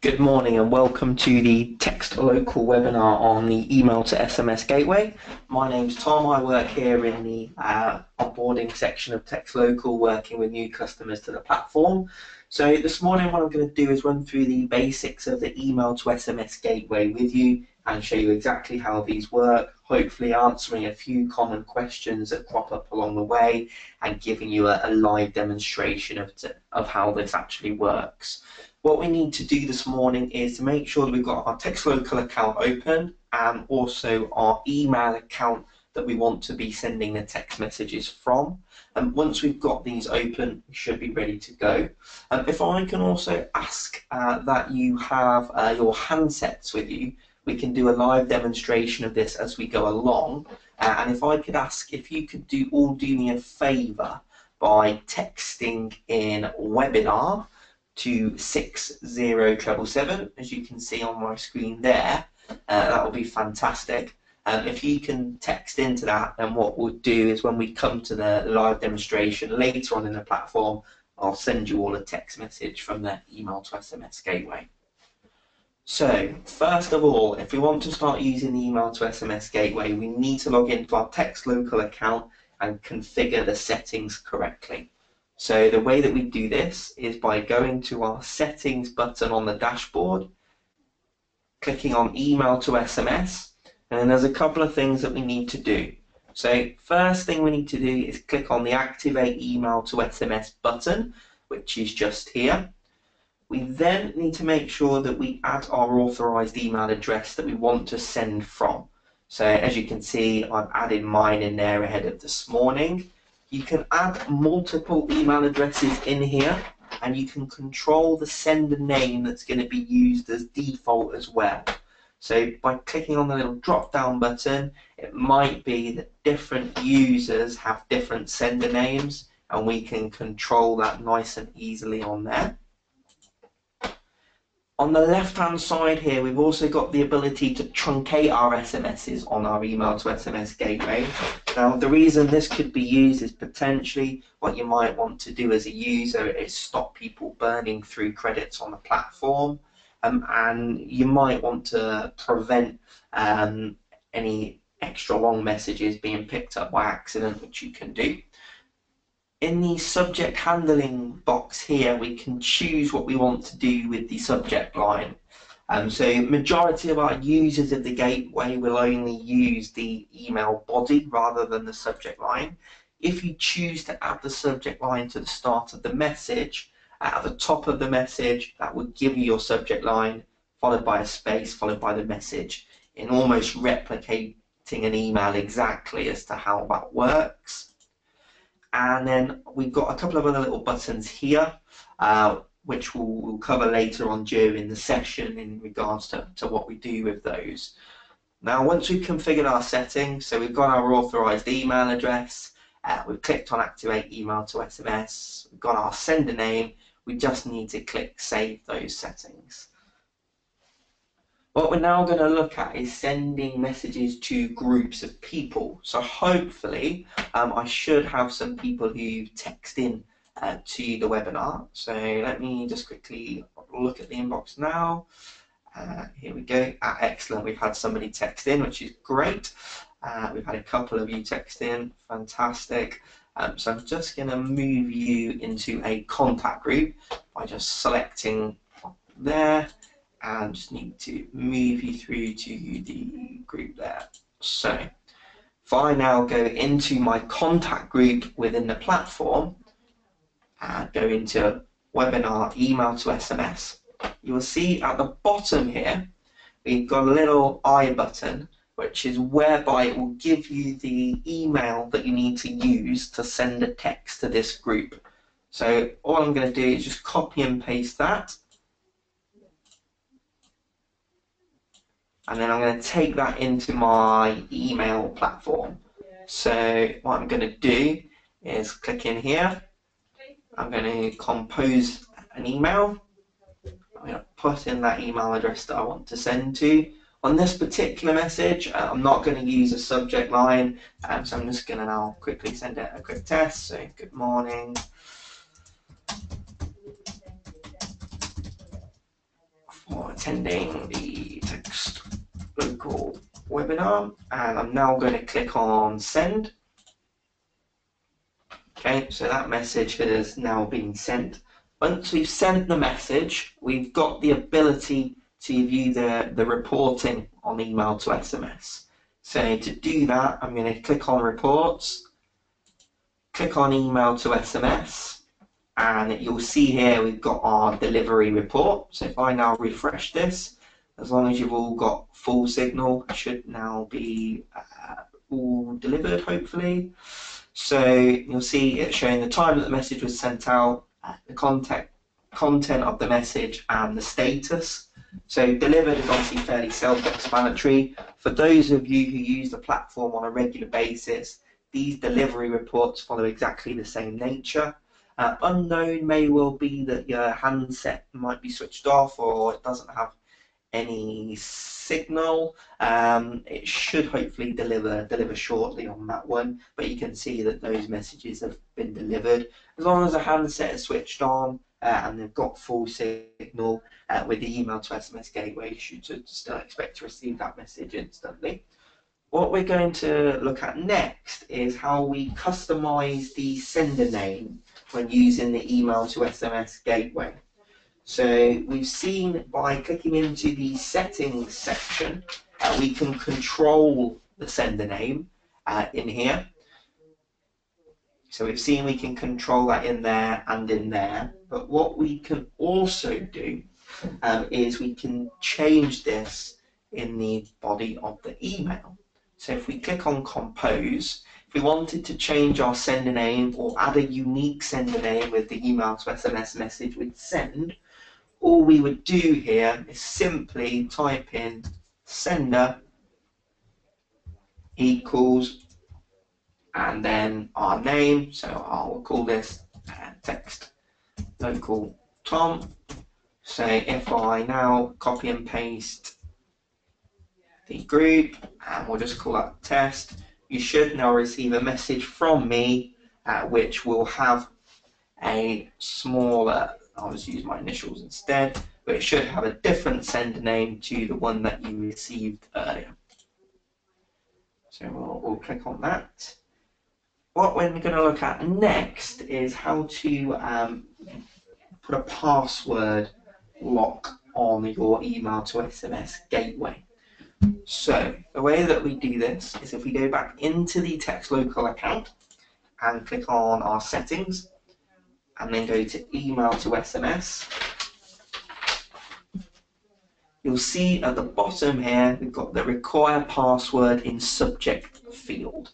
Good morning and welcome to the Textlocal webinar on the email to SMS gateway. My name's Tom. I work here in the uh, onboarding section of Textlocal, working with new customers to the platform. So this morning what I'm going to do is run through the basics of the email to SMS gateway with you and show you exactly how these work, hopefully answering a few common questions that crop up along the way and giving you a, a live demonstration of, of how this actually works. What we need to do this morning is to make sure that we've got our Textlocal account open and also our email account that we want to be sending the text messages from. And once we've got these open, we should be ready to go. Um, if I can also ask uh, that you have uh, your handsets with you, we can do a live demonstration of this as we go along. Uh, and if I could ask if you could do all do me a favour by texting in webinar to 60777, as you can see on my screen there. Uh, that will be fantastic. Um, if you can text into that, then what we'll do is when we come to the live demonstration later on in the platform, I'll send you all a text message from the email to SMS gateway. So, first of all, if we want to start using the email to SMS gateway, we need to log into our Textlocal account and configure the settings correctly. So the way that we do this is by going to our settings button on the dashboard, clicking on email to SMS, and then there's a couple of things that we need to do. So first thing we need to do is click on the activate email to SMS button, which is just here. We then need to make sure that we add our authorized email address that we want to send from. So as you can see, I've added mine in there ahead of this morning. You can add multiple email addresses in here and you can control the sender name that's going to be used as default as well. So by clicking on the little drop down button, it might be that different users have different sender names and we can control that nice and easily on there. On the left-hand side here, we've also got the ability to truncate our SMSs on our email to SMS gateway. Now, the reason this could be used is potentially what you might want to do as a user is stop people burning through credits on the platform, um, and you might want to prevent um, any extra long messages being picked up by accident, which you can do in the subject handling box here, we can choose what we want to do with the subject line. Um, so majority of our users of the gateway will only use the email body rather than the subject line. If you choose to add the subject line to the start of the message, at the top of the message, that would give you your subject line, followed by a space, followed by the message, in almost replicating an email exactly as to how that works. And then we've got a couple of other little buttons here, uh, which we'll, we'll, cover later on during the session in regards to, to what we do with those. Now, once we've configured our settings, so we've got our authorized email address, uh, we've clicked on activate email to SMS, we've got our sender name, we just need to click save those settings. What we're now going to look at is sending messages to groups of people. So hopefully um, I should have some people who text in uh, to the webinar. So let me just quickly look at the inbox now. Uh, here we go. Ah, excellent. We've had somebody text in, which is great. Uh, we've had a couple of you text in. Fantastic. Um, so I'm just going to move you into a contact group by just selecting there and just need to move you through to the group there. So if I now go into my contact group within the platform and go into webinar email to SMS, you will see at the bottom here we've got a little I button which is whereby it will give you the email that you need to use to send a text to this group. So all I'm going to do is just copy and paste that and then I'm going to take that into my email platform. So what I'm going to do is click in here. I'm going to compose an email. I'm going to put in that email address that I want to send to. On this particular message, uh, I'm not going to use a subject line, um, so I'm just going to now quickly send it a quick test. So, good morning. For attending the local webinar and I'm now going to click on send. Okay, so that message has now been sent. Once we've sent the message, we've got the ability to view the, the reporting on email to SMS. So to do that, I'm going to click on reports, click on email to SMS, and you'll see here we've got our delivery report. So if I now refresh this, as long as you've all got full signal, should now be uh, all delivered hopefully. So you'll see it showing the time that the message was sent out, uh, the content, content of the message and the status. So delivered is obviously fairly self-explanatory. For those of you who use the platform on a regular basis, these delivery reports follow exactly the same nature. Uh, unknown may well be that your handset might be switched off or it doesn't have any signal. Um, it should hopefully deliver deliver shortly on that one, but you can see that those messages have been delivered. As long as the handset is switched on uh, and they've got full signal uh, with the email to SMS gateway, you should still expect to receive that message instantly. What we're going to look at next is how we customize the sender name when using the email to SMS gateway. So we've seen by clicking into the settings section, uh, we can control the sender name uh, in here. So we've seen we can control that in there and in there. But what we can also do um, is we can change this in the body of the email. So if we click on compose, if we wanted to change our sender name or add a unique sender name with the email to SMS message we'd send, all we would do here is simply type in sender equals and then our name. So I'll call this uh, text local Tom. Say if I now copy and paste the group and we'll just call that test you should now receive a message from me uh, which will have a smaller I'll just use my initials instead, but it should have a different sender name to the one that you received earlier. So we'll, we'll click on that. What we're going to look at next is how to um, put a password lock on your email to SMS gateway. So the way that we do this is if we go back into the Textlocal account and click on our settings and then go to email to SMS. You'll see at the bottom here we've got the require password in subject field.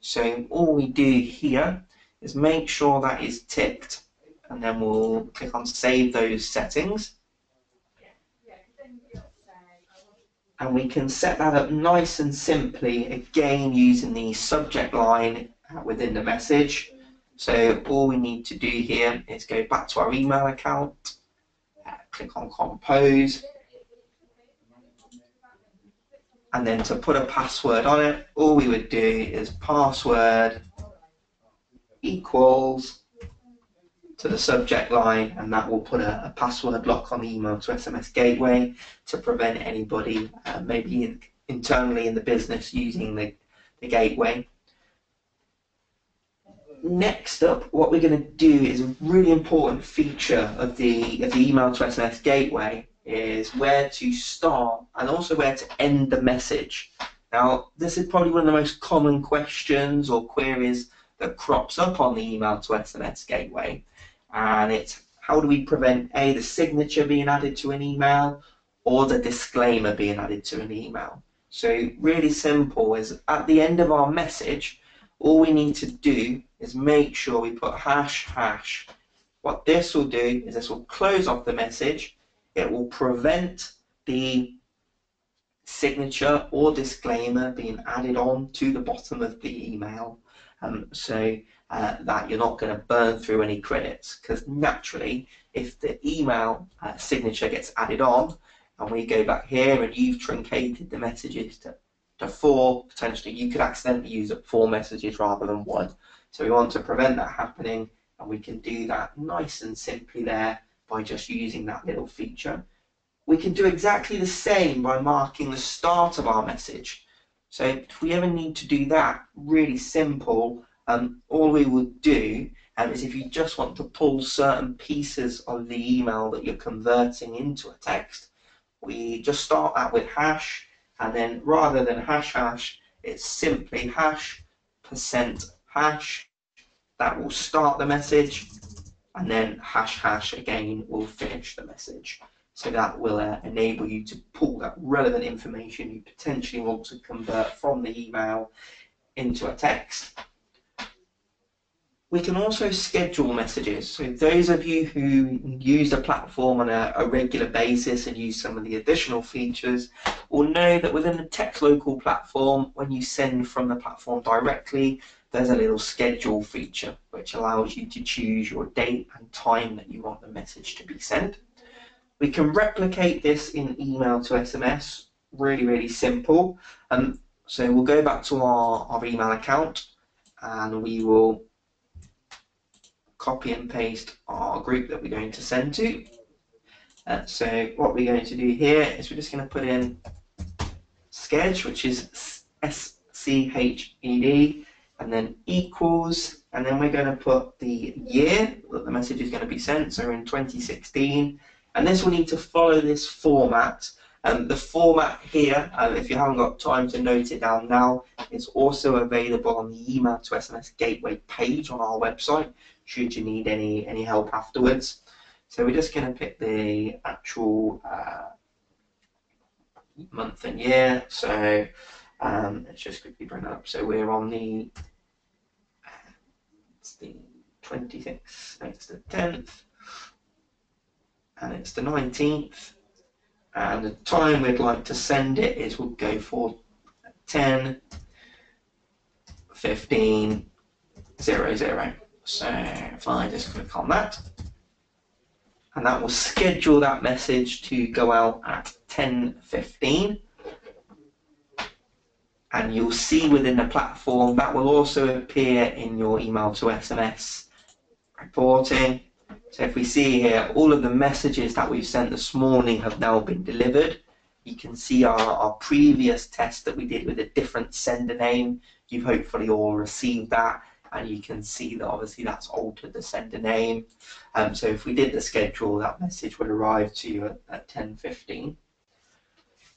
So all we do here is make sure that is ticked and then we'll click on save those settings. And we can set that up nice and simply again using the subject line within the message so all we need to do here is go back to our email account, uh, click on compose, and then to put a password on it, all we would do is password equals to the subject line and that will put a, a password lock on the email to SMS gateway to prevent anybody uh, maybe in, internally in the business using the, the gateway next up, what we're going to do is a really important feature of the, of the email to SMS gateway is where to start and also where to end the message. Now, this is probably one of the most common questions or queries that crops up on the email to SMS gateway. And it's how do we prevent A, the signature being added to an email or the disclaimer being added to an email. So really simple is at the end of our message, all we need to do is make sure we put hash hash. What this will do is this will close off the message. It will prevent the signature or disclaimer being added on to the bottom of the email um, so uh, that you're not going to burn through any credits because naturally if the email uh, signature gets added on and we go back here and you've truncated the messages to, to four potentially you could accidentally use up four messages rather than one so we want to prevent that happening and we can do that nice and simply there by just using that little feature. We can do exactly the same by marking the start of our message. So if we ever need to do that, really simple, um, all we would do um, is if you just want to pull certain pieces of the email that you're converting into a text, we just start out with hash, and then rather than hash hash, it's simply hash percent hash. That will start the message, and then hash hash again will finish the message. So that will uh, enable you to pull that relevant information you potentially want to convert from the email into a text. We can also schedule messages. So those of you who use the platform on a, a, regular basis and use some of the additional features will know that within the Textlocal platform, when you send from the platform directly, there's a little schedule feature which allows you to choose your date and time that you want the message to be sent. We can replicate this in email to SMS, really, really simple. Um, so we'll go back to our, our email account and we will copy and paste our group that we're going to send to. Uh, so what we're going to do here is we're just going to put in sketch, which is S-C-H-E-D, and then equals, and then we're going to put the year that the message is going to be sent, so in 2016, and this will need to follow this format. Um, the format here, um, if you haven't got time to note it down now, is also available on the email to SMS gateway page on our website should you need any, any help afterwards. So we're just going to pick the actual uh, month and year. So um, let's just quickly bring it up. So we're on the it's the 26th, no, it's the 10th, and it's the 19th. And the time we'd like to send it is we'll go for 10, 15, 0, 0. So if I just click on that, and that will schedule that message to go out at 10.15 and you'll see within the platform that will also appear in your email to SMS reporting. So if we see here, all of the messages that we've sent this morning have now been delivered. You can see our, our previous test that we did with a different sender name. You've hopefully all received that and you can see that obviously that's altered the sender name. Um, so if we did the schedule, that message would arrive to you at, at 10.15.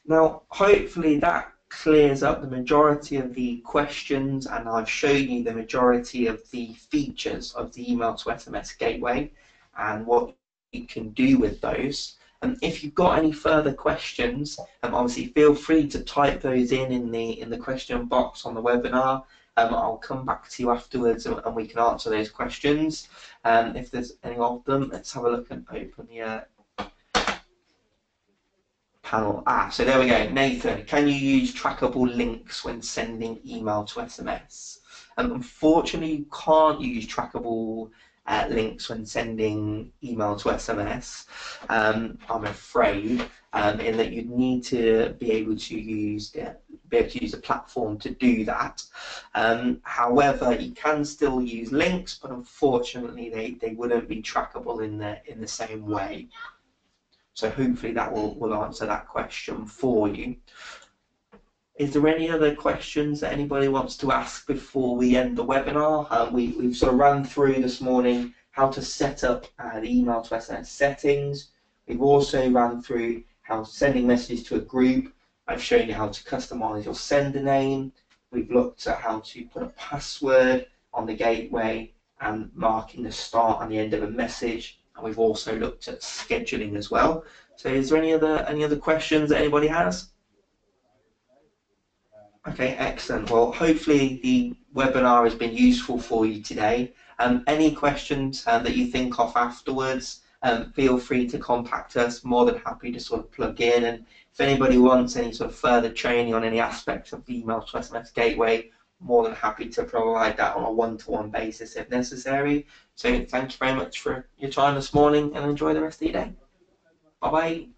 Now, hopefully that clears up the majority of the questions and I've shown you the majority of the features of the email to SMS gateway and what you can do with those. And if you've got any further questions, um, obviously feel free to type those in in the in the question box on the webinar um, I'll come back to you afterwards and, and we can answer those questions. Um, if there's any of them, let's have a look and open the uh, panel. Ah, so there we go. Nathan, can you use trackable links when sending email to SMS? Um, unfortunately, you can't use trackable uh, links when sending email to SMS. Um, I'm afraid um, in that you'd need to be able to use uh, be able to use a platform to do that. Um, however, you can still use links, but unfortunately, they, they wouldn't be trackable in the in the same way. So hopefully that will, will answer that question for you. Is there any other questions that anybody wants to ask before we end the webinar? Uh, we, we've sort of run through this morning how to set up uh, the email to SMS settings. We've also run through how sending messages to a group. I've shown you how to customize your sender name. We've looked at how to put a password on the gateway and marking the start and the end of a message. And we've also looked at scheduling as well. So is there any other any other questions that anybody has? Okay, excellent. Well, hopefully the webinar has been useful for you today. Um, any questions um, that you think of afterwards, um, feel free to contact us. More than happy to sort of plug in. And if anybody wants any sort of further training on any aspects of the email to SMS gateway, more than happy to provide that on a one-to-one basis if necessary. So thank you very much for your time this morning and enjoy the rest of your day. Bye-bye.